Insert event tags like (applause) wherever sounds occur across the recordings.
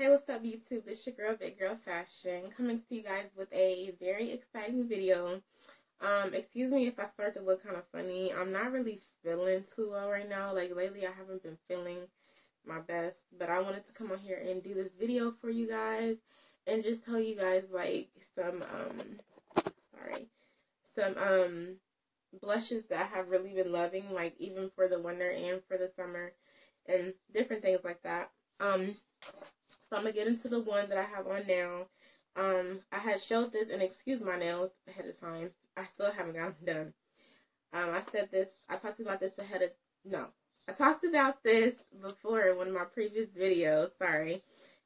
Hey, what's up, YouTube? This your girl, Big Girl Fashion, coming to you guys with a very exciting video. Um, excuse me if I start to look kind of funny. I'm not really feeling too well right now. Like, lately I haven't been feeling my best. But I wanted to come on here and do this video for you guys. And just tell you guys, like, some, um, sorry, some, um, blushes that I have really been loving. Like, even for the winter and for the summer. And different things like that. Um, so I'm gonna get into the one that I have on now. Um, I had showed this and excuse my nails ahead of time. I still haven't got them done. Um, I said this. I talked about this ahead of no. I talked about this before in one of my previous videos. Sorry.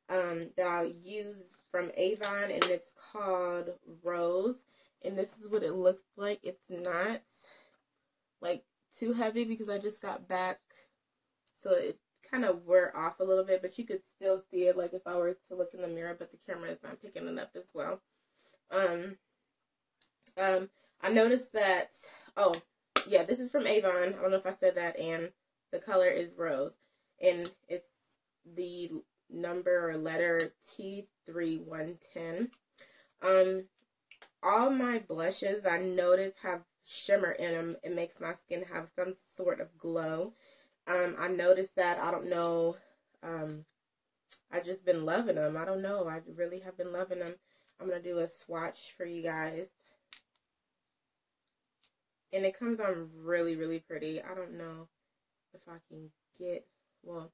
Um, that I use from Avon and it's called Rose. And this is what it looks like. It's not like too heavy because I just got back. So it kind of wear off a little bit, but you could still see it like if I were to look in the mirror, but the camera is not picking it up as well. Um, um, I noticed that, oh, yeah, this is from Avon. I don't know if I said that, and the color is rose, and it's the number or letter T3110. Um, all my blushes I notice have shimmer in them. It makes my skin have some sort of glow. Um, I noticed that. I don't know. Um, I just been loving them. I don't know. I really have been loving them. I'm going to do a swatch for you guys. And it comes on really, really pretty. I don't know if I can get, well,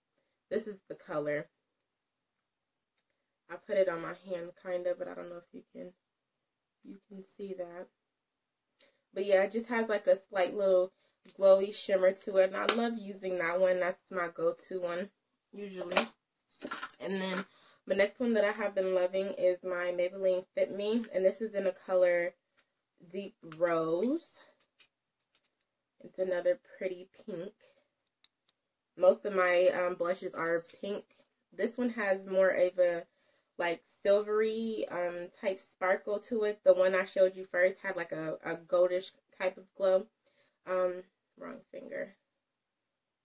this is the color. I put it on my hand kind of, but I don't know if you can, you can see that. But yeah, it just has like a slight little glowy shimmer to it. And I love using that one. That's my go-to one, usually. And then the next one that I have been loving is my Maybelline Fit Me. And this is in a color Deep Rose. It's another pretty pink. Most of my um, blushes are pink. This one has more of a like silvery um, type sparkle to it. The one I showed you first had like a, a goldish type of glow. Um, wrong finger.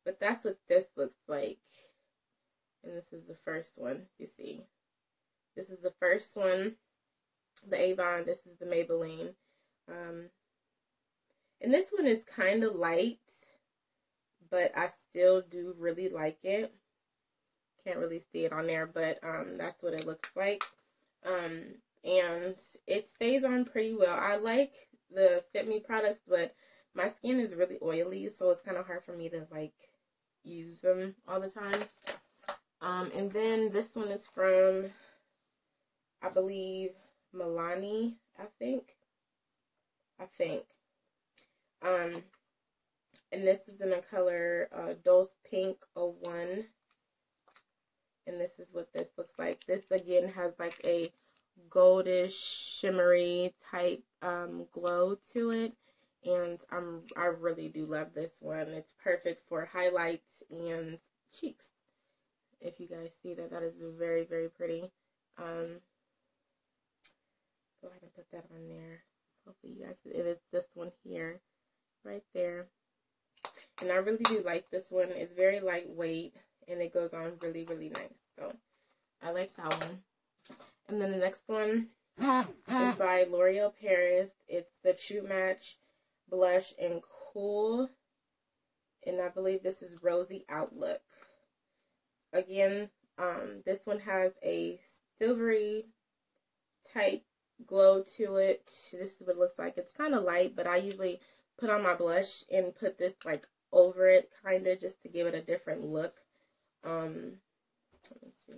But that's what this looks like. And this is the first one, you see. This is the first one, the Avon. This is the Maybelline. Um, and this one is kind of light, but I still do really like it. Can't really see it on there, but um, that's what it looks like. Um, and it stays on pretty well. I like the Fit Me products, but my skin is really oily, so it's kind of hard for me to like use them all the time. Um, and then this one is from, I believe, Milani, I think. I think. Um, and this is in a color uh, Dolce Pink 01. And this is what this looks like. This again has like a goldish, shimmery type um, glow to it and I'm I really do love this one. It's perfect for highlights and cheeks. If you guys see that, that is very very pretty. Um, go ahead and put that on there. Hopefully you guys. It is this one here, right there. And I really do like this one. It's very lightweight and it goes on really really nice. So I like that one. And then the next one (laughs) is by L'Oreal Paris. It's the True Match blush in Cool. And I believe this is Rosy Outlook. Again, um, this one has a silvery type glow to it. This is what it looks like. It's kind of light, but I usually put on my blush and put this like over it kind of just to give it a different look. Um, let me see.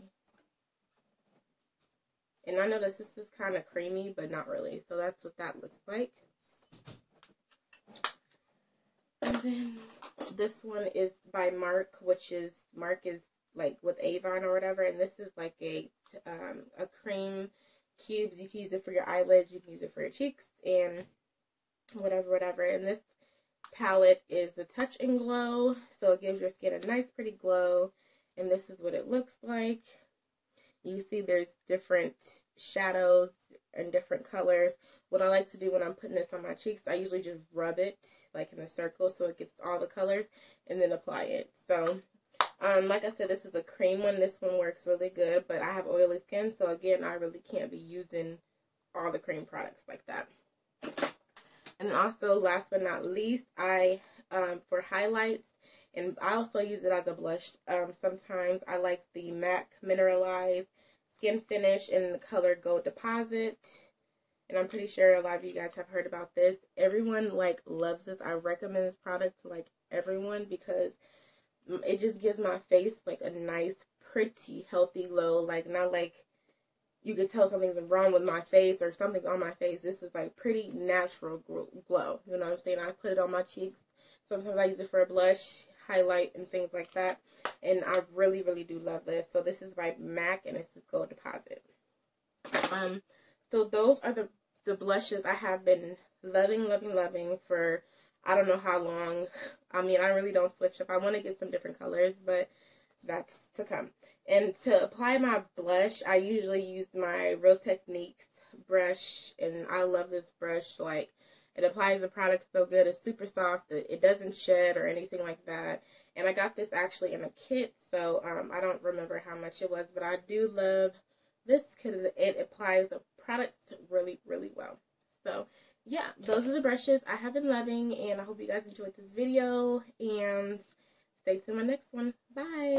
And I notice this is kind of creamy, but not really. So that's what that looks like. Then this one is by Mark, which is Mark is like with Avon or whatever, and this is like a um, a cream cubes. You can use it for your eyelids, you can use it for your cheeks, and whatever, whatever. And this palette is a touch and glow, so it gives your skin a nice, pretty glow. And this is what it looks like. You see there's different shadows and different colors. What I like to do when I'm putting this on my cheeks, I usually just rub it like in a circle so it gets all the colors and then apply it. So Um, like I said, this is a cream one. This one works really good, but I have oily skin, so again, I really can't be using all the cream products like that. And also, last but not least, I, um, for highlights, and I also use it as a blush. Um, sometimes I like the MAC Mineralized Skin Finish in the color Gold Deposit. And I'm pretty sure a lot of you guys have heard about this. Everyone, like, loves this. I recommend this product to, like, everyone because it just gives my face, like, a nice, pretty, healthy glow. Like, not like you could tell something's wrong with my face or something's on my face. This is like pretty natural glow. You know what I'm saying? I put it on my cheeks. Sometimes I use it for a blush, highlight, and things like that. And I really, really do love this. So this is by MAC and it's Gold Deposit. Um, so those are the the blushes I have been loving, loving, loving for I don't know how long. I mean, I really don't switch up. I want to get some different colors, but that's to come. And to apply my blush, I usually use my Real Techniques brush, and I love this brush. Like, it applies the product so good. It's super soft. It doesn't shed or anything like that. And I got this actually in a kit, so um, I don't remember how much it was, but I do love this because it applies the product really, really well. So, yeah, those are the brushes I have been loving, and I hope you guys enjoyed this video, and stay tuned my next one. Bye!